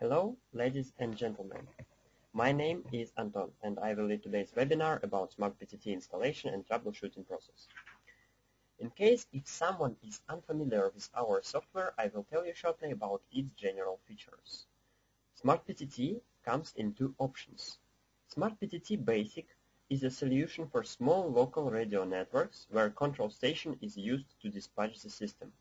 Hello, ladies and gentlemen. My name is Anton, and I will lead today's webinar about Smart PTT installation and troubleshooting process. In case if someone is unfamiliar with our software, I will tell you shortly about its general features. Smart PTT comes in two options. Smart PTT Basic is a solution for small local radio networks where control station is used to dispatch the system.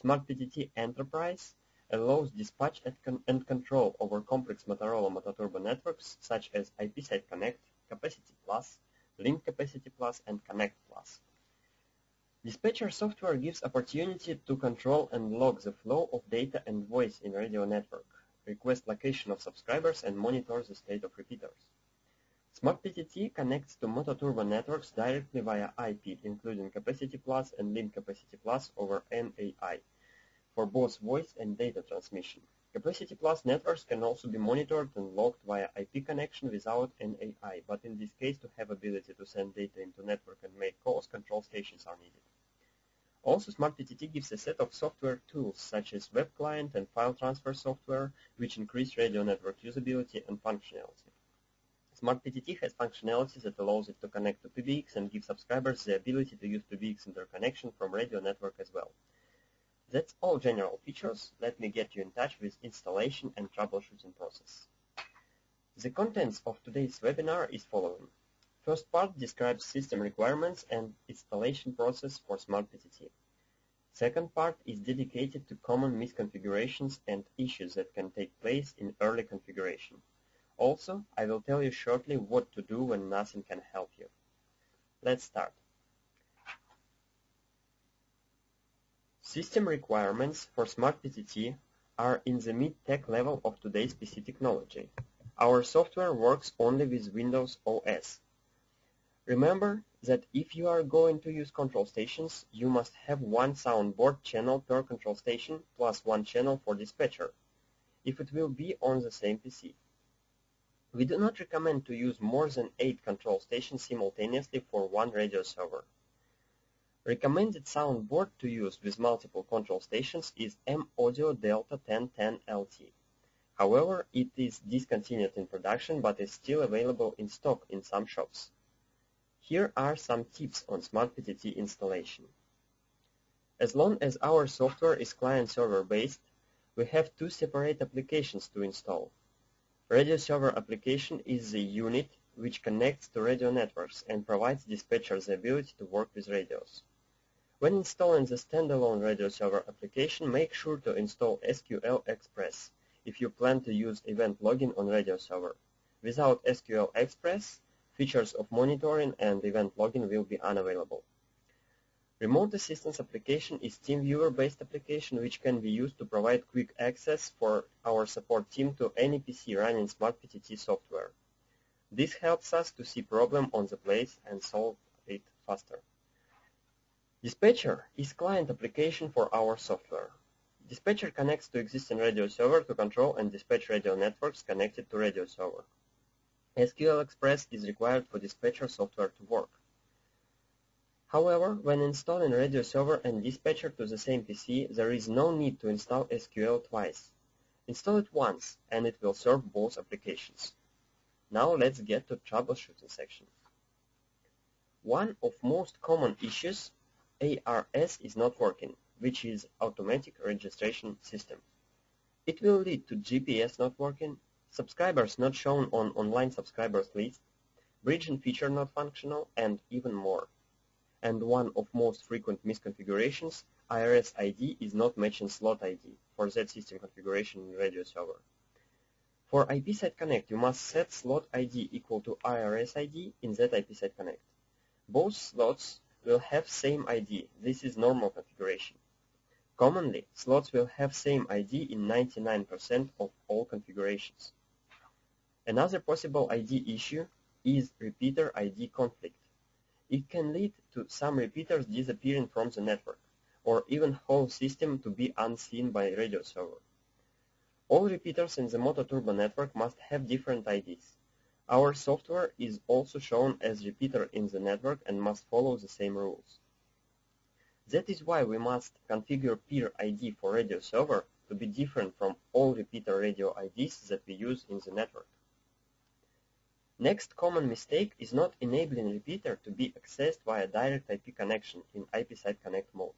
Smart PTT Enterprise allows dispatch and control over complex Motorola MOTOTRBO networks such as IP Site Connect, Capacity Plus, Link Capacity Plus, and Connect Plus. Dispatcher software gives opportunity to control and log the flow of data and voice in radio network, request location of subscribers, and monitor the state of repeaters. Smart PTT connects to MOTOTRBO networks directly via IP, including Capacity Plus and Link Capacity Plus over NAI for both voice and data transmission. Capacity Plus networks can also be monitored and logged via IP connection without NAI, but in this case to have ability to send data into network and make calls, control stations are needed. Also, Smart PTT gives a set of software tools such as web client and file transfer software, which increase radio network usability and functionality. Smart PTT has functionality that allows it to connect to PBX and give subscribers the ability to use PBX interconnection from radio network as well. That's all general features. Let me get you in touch with installation and troubleshooting process. The contents of today's webinar is following. First part describes system requirements and installation process for Smart PTT. Second part is dedicated to common misconfigurations and issues that can take place in early configuration. Also, I will tell you shortly what to do when nothing can help you. Let's start. System requirements for Smart PTT are in the mid-tech level of today's PC technology. Our software works only with Windows OS. Remember that if you are going to use control stations, you must have one soundboard channel per control station plus one channel for dispatcher, if it will be on the same PC. We do not recommend to use more than 8 control stations simultaneously for one radio server. Recommended soundboard to use with multiple control stations is M-Audio Delta 1010LT. However, it is discontinued in production but is still available in stock in some shops. Here are some tips on Smart PTT installation. As long as our software is client-server based, we have two separate applications to install. Radio server application is the unit which connects to radio networks and provides dispatchers the ability to work with radios. When installing the standalone radio server application, make sure to install SQL Express if you plan to use event logging on radio server. Without SQL Express, features of monitoring and event logging will be unavailable. Remote Assistance application is TeamViewer-based application which can be used to provide quick access for our support team to any PC running Smart PTT software. This helps us to see problem on the place and solve it faster. Dispatcher is client application for our software. Dispatcher connects to existing radio server to control and dispatch radio networks connected to radio server. SQL Express is required for dispatcher software to work. However, when installing radio server and dispatcher to the same PC, there is no need to install SQL twice. Install it once and it will serve both applications. Now let's get to troubleshooting section. One of most common issues ARS is not working, which is Automatic Registration System. It will lead to GPS not working, subscribers not shown on online subscribers list, bridging feature not functional, and even more. And one of most frequent misconfigurations, IRS ID is not matching slot ID for that system configuration in radio server. For IP Site Connect, you must set slot ID equal to IRS ID in that IP Site Connect. Both slots will have same ID. This is normal configuration. Commonly, slots will have same ID in 99% of all configurations. Another possible ID issue is repeater ID conflict. It can lead to some repeaters disappearing from the network, or even whole system to be unseen by radio server. All repeaters in the MOTOTRBO network must have different IDs. Our software is also shown as repeater in the network and must follow the same rules. That is why we must configure peer ID for radio server to be different from all repeater radio IDs that we use in the network. Next common mistake is not enabling repeater to be accessed via direct IP connection in IP site connect mode.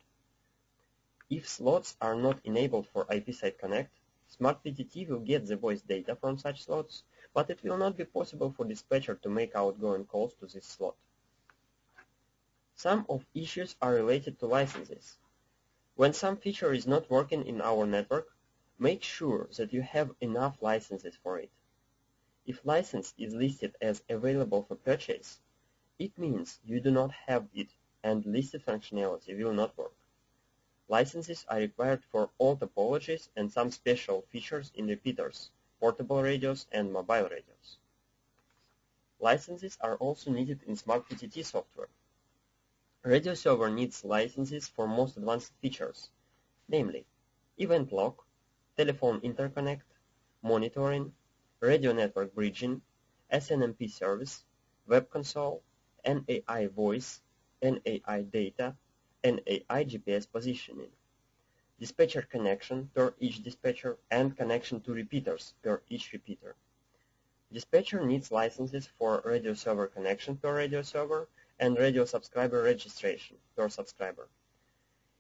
If slots are not enabled for IP site connect, Smart PTT will get the voice data from such slots, but it will not be possible for dispatcher to make outgoing calls to this slot. Some of issues are related to licenses. When some feature is not working in our network, make sure that you have enough licenses for it. If license is listed as available for purchase, it means you do not have it and listed functionality will not work. Licenses are required for all topologies and some special features in repeaters, portable radios and mobile radios. Licenses are also needed in Smart PTT software. Radio server needs licenses for most advanced features, namely event log, telephone interconnect, monitoring, radio network bridging, SNMP service, web console, NAI voice, NAI data, NAI GPS positioning, dispatcher connection per each dispatcher, and connection to repeaters per each repeater. Dispatcher needs licenses for radio server connection per radio server and radio subscriber registration per subscriber.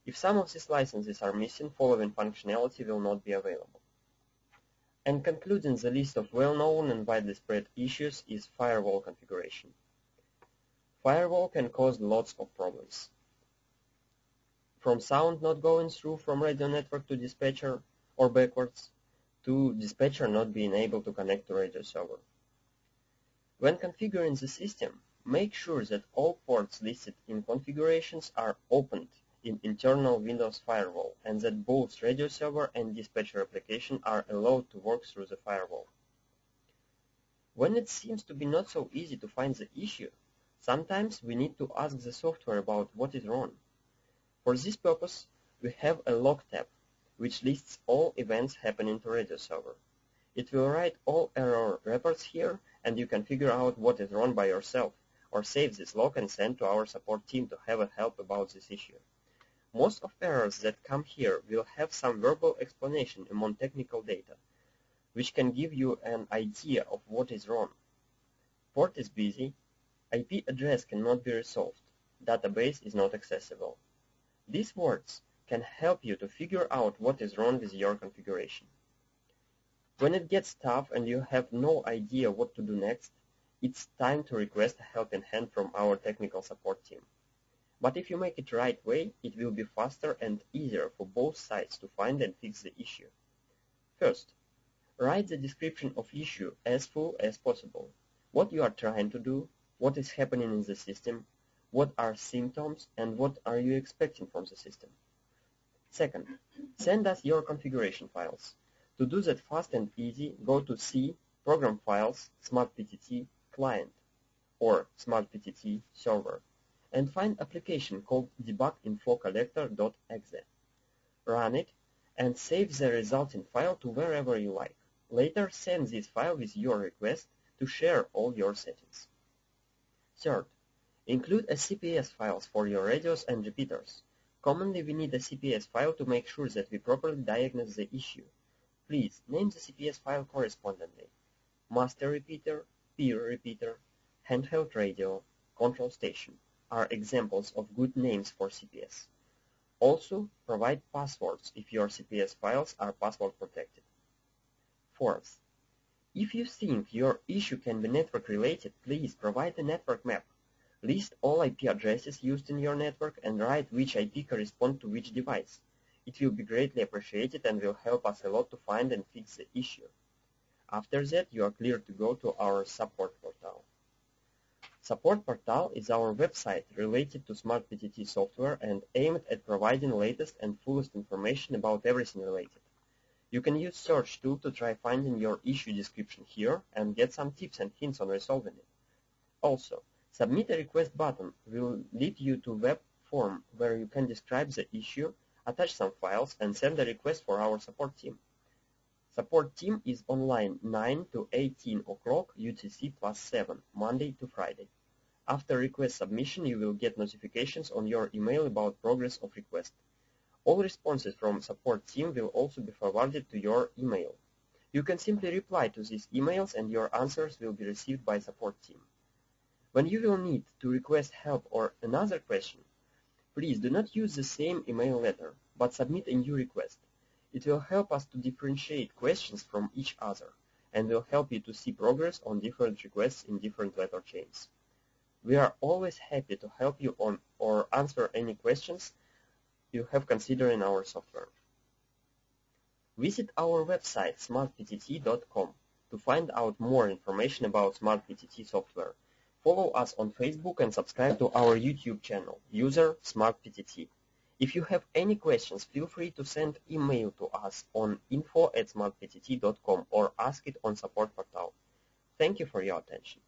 If some of these licenses are missing, following functionality will not be available. And concluding the list of well-known and widely spread issues is firewall configuration. Firewall can cause lots of problems. From sound not going through from radio network to dispatcher or backwards, to dispatcher not being able to connect to radio server. When configuring the system, make sure that all ports listed in configurations are opened in internal Windows firewall and that both radio server and dispatcher application are allowed to work through the firewall. When it seems to be not so easy to find the issue, sometimes we need to ask the software about what is wrong. For this purpose, we have a log tab, which lists all events happening to radio server. It will write all error reports here and you can figure out what is wrong by yourself or save this log and send to our support team to have a help about this issue. Most of errors that come here will have some verbal explanation among technical data, which can give you an idea of what is wrong. Port is busy, IP address cannot be resolved, database is not accessible. These words can help you to figure out what is wrong with your configuration. When it gets tough and you have no idea what to do next, it's time to request a helping hand from our technical support team. But if you make it right way, it will be faster and easier for both sides to find and fix the issue. First, write the description of issue as full as possible. What you are trying to do, what is happening in the system, what are symptoms, and what are you expecting from the system. Second, send us your configuration files. To do that fast and easy, go to C, Program Files, Smart PTT, Client, or Smart PTT Server and find application called debuginfocollector.exe. Run it and save the resulting file to wherever you like. Later send this file with your request to share all your settings. Third, include a CPS files for your radios and repeaters. Commonly we need a CPS file to make sure that we properly diagnose the issue. Please name the CPS file correspondingly. Master repeater, peer repeater, handheld radio, control station are examples of good names for CPS. Also, provide passwords if your CPS files are password protected. Fourth, if you think your issue can be network related, please provide a network map. List all IP addresses used in your network and write which IP correspond to which device. It will be greatly appreciated and will help us a lot to find and fix the issue. After that, you are clear to go to our support portal. Support Portal is our website related to Smart PTT software and aimed at providing latest and fullest information about everything related. You can use search tool to try finding your issue description here and get some tips and hints on resolving it. Also, Submit a request button will lead you to web form where you can describe the issue, attach some files, and send a request for our support team. Support team is online 9 to 18 o'clock UTC plus 7, Monday to Friday. After request submission, you will get notifications on your email about progress of request. All responses from support team will also be forwarded to your email. You can simply reply to these emails and your answers will be received by support team. When you will need to request help or another question, please do not use the same email letter, but submit a new request. It will help us to differentiate questions from each other and will help you to see progress on different requests in different letter chains. We are always happy to help you on or answer any questions you have considering our software. Visit our website smartptt.com to find out more information about SmartPTT software. Follow us on Facebook and subscribe to our YouTube channel, user SmartPTT. If you have any questions, feel free to send email to us on info at smartptt.com or ask it on support portal. Thank you for your attention.